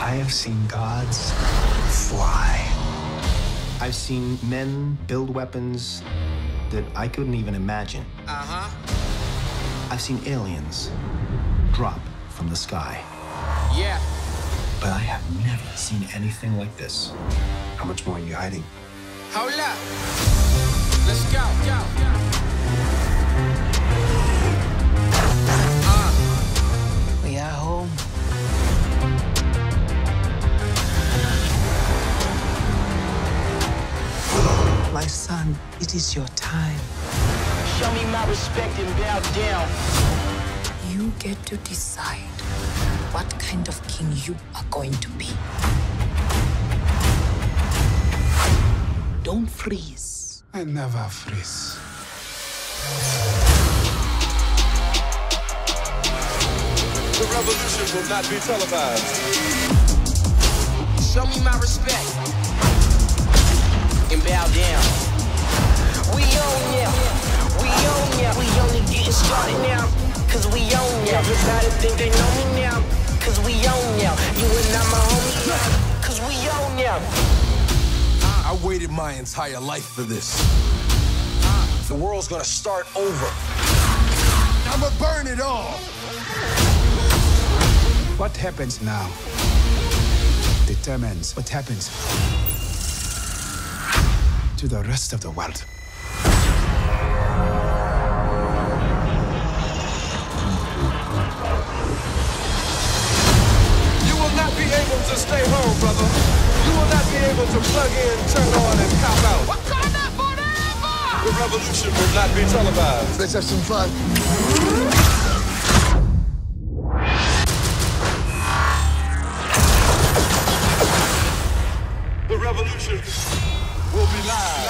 I have seen gods fly. I've seen men build weapons that I couldn't even imagine. Uh huh. I've seen aliens drop from the sky. Yeah. But I have never seen anything like this. How much more are you hiding? Hold up. Let's go. My son, it is your time. Show me my respect and bow down. You get to decide what kind of king you are going to be. Don't freeze. I never freeze. The revolution will not be televised. Show me my respect and bow down. We own ya. We own ya. We only getting started now. Cause we own ya. Everybody think they know me now. Cause we own ya. You and I, my homie. yeah. Cause we own ya. I waited my entire life for this. The world's gonna start over. I'ma burn it all. What happens now determines what happens to the rest of the world. You will not be able to stay home, brother. You will not be able to plug in, turn on, and cop out. Wakanda forever! The revolution will not be televised. Let's have some fun. The revolution will be live.